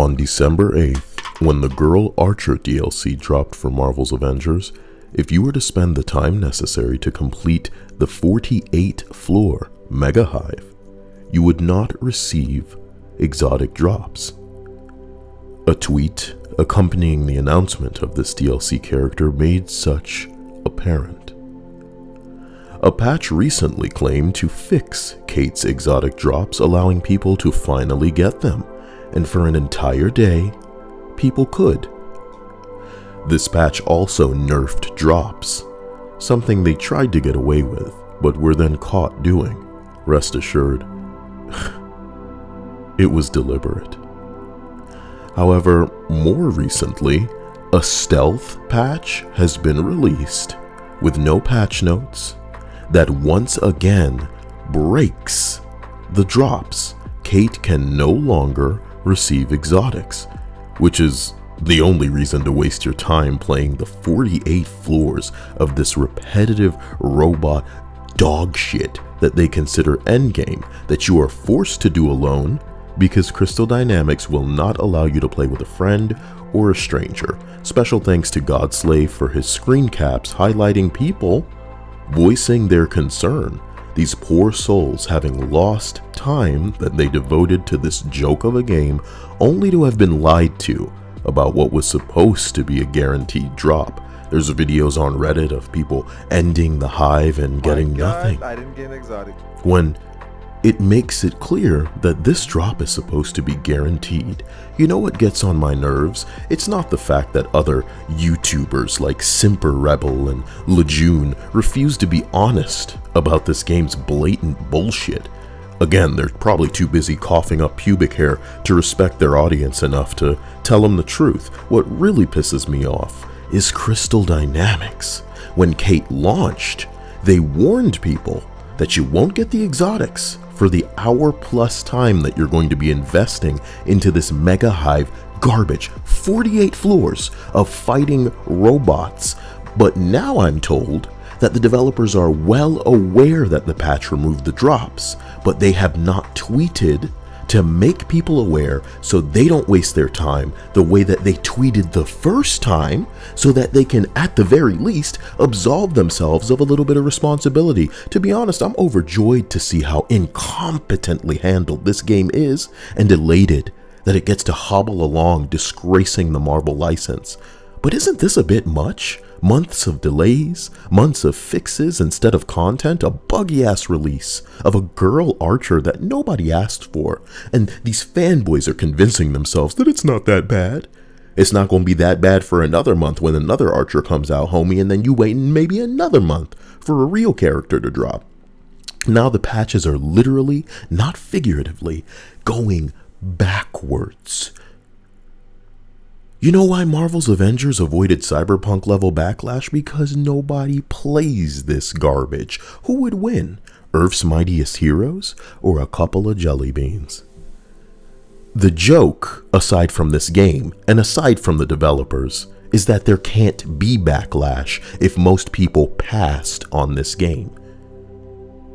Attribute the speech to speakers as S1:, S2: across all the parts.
S1: On December 8th, when the Girl Archer DLC dropped for Marvel's Avengers, if you were to spend the time necessary to complete the 48 floor Mega Hive, you would not receive exotic drops. A tweet accompanying the announcement of this DLC character made such apparent. A patch recently claimed to fix Kate's exotic drops, allowing people to finally get them, and for an entire day, people could. This patch also nerfed drops, something they tried to get away with, but were then caught doing. Rest assured, it was deliberate. However, more recently, a stealth patch has been released with no patch notes that once again breaks the drops. Kate can no longer receive exotics, which is the only reason to waste your time playing the 48 floors of this repetitive robot dog shit that they consider endgame that you are forced to do alone because Crystal Dynamics will not allow you to play with a friend or a stranger. Special thanks to Godslave for his screen caps highlighting people voicing their concern. These poor souls having lost time that they devoted to this joke of a game only to have been lied to about what was supposed to be a guaranteed drop. There's videos on Reddit of people ending the hive and getting
S2: God,
S1: nothing.
S2: Get.
S1: When it makes it clear that this drop is supposed to be guaranteed. You know what gets on my nerves? It's not the fact that other YouTubers like Simper Rebel and Lejeune refuse to be honest about this game's blatant bullshit. Again, they're probably too busy coughing up pubic hair to respect their audience enough to tell them the truth. What really pisses me off is Crystal Dynamics. When Kate launched, they warned people that you won't get the exotics for the hour plus time that you're going to be investing into this mega hive garbage 48 floors of fighting robots. But now I'm told that the developers are well aware that the patch removed the drops, but they have not tweeted to make people aware so they don't waste their time the way that they tweeted the first time so that they can at the very least absolve themselves of a little bit of responsibility. To be honest, I'm overjoyed to see how incompetently handled this game is and elated that it gets to hobble along disgracing the Marvel license. But isn't this a bit much? Months of delays, months of fixes instead of content, a buggy ass release of a girl archer that nobody asked for, and these fanboys are convincing themselves that it's not that bad. It's not going to be that bad for another month when another archer comes out, homie, and then you wait maybe another month for a real character to drop. Now the patches are literally, not figuratively, going backwards. You know why Marvel's Avengers avoided cyberpunk level backlash? Because nobody plays this garbage. Who would win? Earth's mightiest heroes or a couple of jelly beans? The joke, aside from this game and aside from the developers, is that there can't be backlash if most people passed on this game.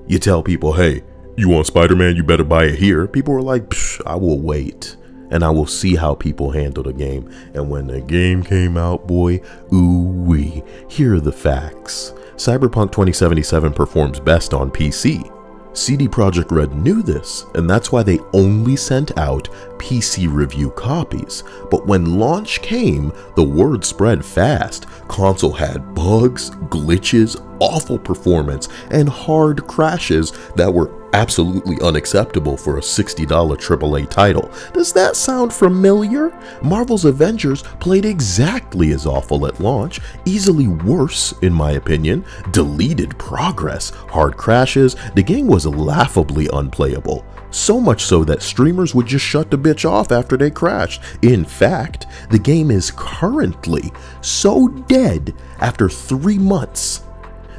S1: You tell people, hey, you want Spider Man, you better buy it here. People are like, I will wait and I will see how people handle the game. And when the game came out, boy, ooh wee, here are the facts. Cyberpunk 2077 performs best on PC. CD Projekt Red knew this, and that's why they only sent out PC review copies. But when launch came, the word spread fast. Console had bugs, glitches, awful performance, and hard crashes that were absolutely unacceptable for a $60 AAA title. Does that sound familiar? Marvel's Avengers played exactly as awful at launch, easily worse in my opinion, deleted progress, hard crashes, the game was laughably unplayable. So much so that streamers would just shut the bitch off after they crashed. In fact, the game is currently so dead after three months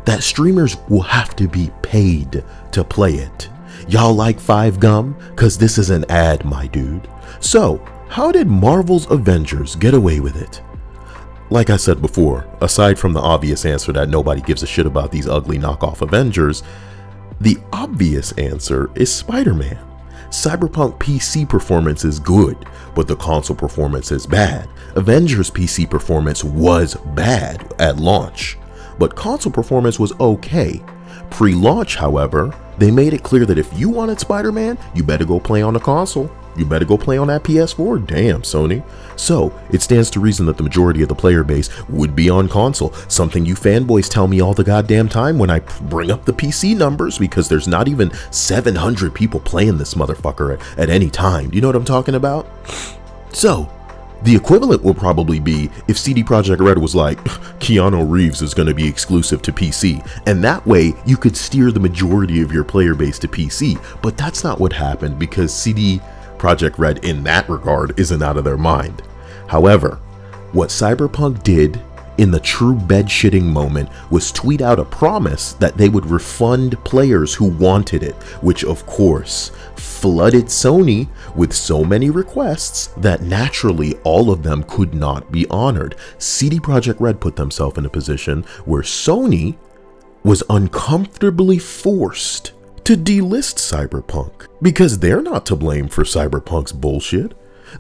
S1: that streamers will have to be paid to play it. Y'all like 5 Gum? Cause this is an ad, my dude. So, how did Marvel's Avengers get away with it? Like I said before, aside from the obvious answer that nobody gives a shit about these ugly knockoff Avengers, the obvious answer is Spider Man. Cyberpunk PC performance is good, but the console performance is bad. Avengers PC performance was bad at launch, but console performance was okay. Pre launch, however, they made it clear that if you wanted Spider Man, you better go play on the console. You better go play on that PS4. Damn, Sony. So, it stands to reason that the majority of the player base would be on console. Something you fanboys tell me all the goddamn time when I bring up the PC numbers because there's not even 700 people playing this motherfucker at, at any time. Do you know what I'm talking about? So, the equivalent will probably be if CD Projekt Red was like, Keanu Reeves is going to be exclusive to PC, and that way you could steer the majority of your player base to PC. But that's not what happened because CD Projekt Red, in that regard, isn't out of their mind. However, what Cyberpunk did in the true bedshitting moment was tweet out a promise that they would refund players who wanted it, which of course flooded Sony with so many requests that naturally all of them could not be honored. CD Projekt Red put themselves in a position where Sony was uncomfortably forced to delist Cyberpunk because they're not to blame for Cyberpunk's bullshit.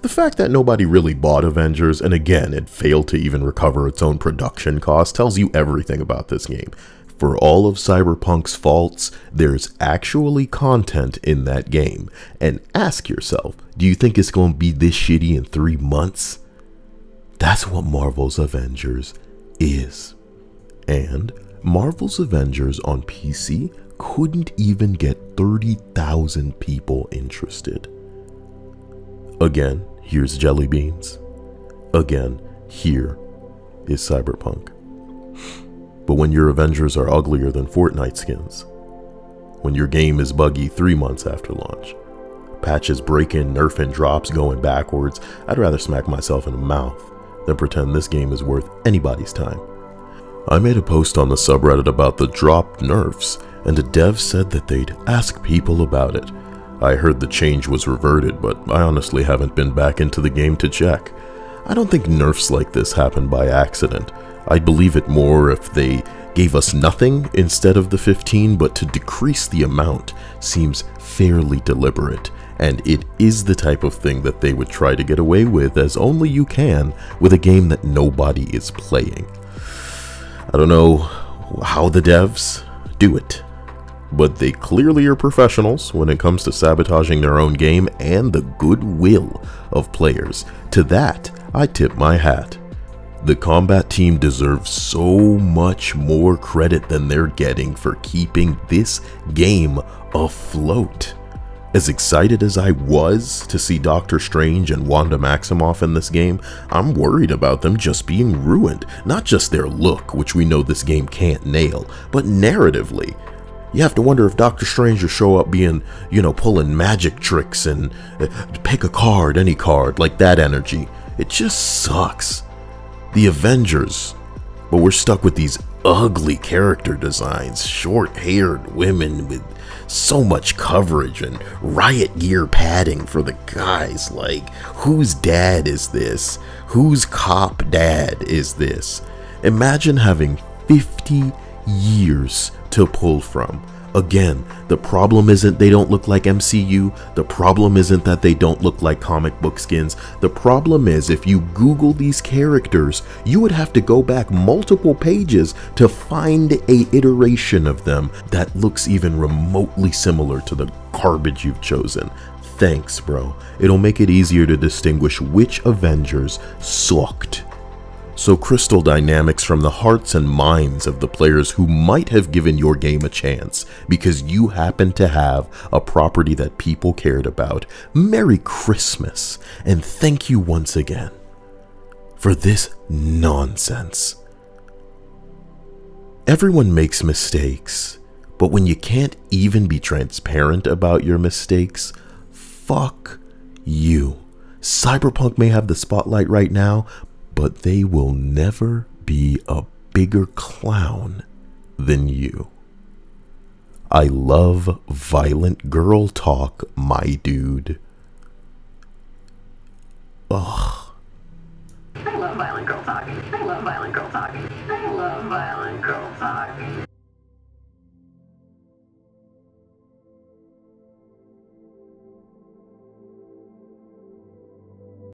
S1: The fact that nobody really bought Avengers, and again, it failed to even recover its own production costs, tells you everything about this game. For all of Cyberpunk's faults, there's actually content in that game. And ask yourself, do you think it's going to be this shitty in three months? That's what Marvel's Avengers is. And Marvel's Avengers on PC couldn't even get 30,000 people interested. Again, here's Jelly Beans. Again, here is Cyberpunk. But when your Avengers are uglier than Fortnite skins, when your game is buggy three months after launch, patches breaking, nerfing, drops going backwards, I'd rather smack myself in the mouth than pretend this game is worth anybody's time. I made a post on the subreddit about the dropped nerfs, and a dev said that they'd ask people about it. I heard the change was reverted, but I honestly haven't been back into the game to check. I don't think nerfs like this happen by accident. I'd believe it more if they gave us nothing instead of the 15, but to decrease the amount seems fairly deliberate, and it is the type of thing that they would try to get away with as only you can with a game that nobody is playing. I don't know how the devs do it, but they clearly are professionals when it comes to sabotaging their own game and the goodwill of players. To that, I tip my hat. The combat team deserves so much more credit than they're getting for keeping this game afloat. As excited as I was to see Doctor Strange and Wanda Maximoff in this game, I'm worried about them just being ruined. Not just their look, which we know this game can't nail, but narratively. You have to wonder if Doctor Strange will show up being, you know, pulling magic tricks and uh, pick a card, any card, like that energy. It just sucks the Avengers, but we're stuck with these ugly character designs, short haired women with so much coverage and riot gear padding for the guys. Like, whose dad is this? Whose cop dad is this? Imagine having 50 years to pull from Again, the problem isn't they don't look like MCU, the problem isn't that they don't look like comic book skins, the problem is if you Google these characters, you would have to go back multiple pages to find a iteration of them that looks even remotely similar to the garbage you've chosen. Thanks, bro. It'll make it easier to distinguish which Avengers sucked so crystal dynamics from the hearts and minds of the players who might have given your game a chance because you happen to have a property that people cared about. Merry Christmas, and thank you once again for this nonsense. Everyone makes mistakes, but when you can't even be transparent about your mistakes, fuck you. Cyberpunk may have the spotlight right now, but they will never be a bigger clown than you. I love violent girl talk, my dude. Ugh. I love violent girl talk.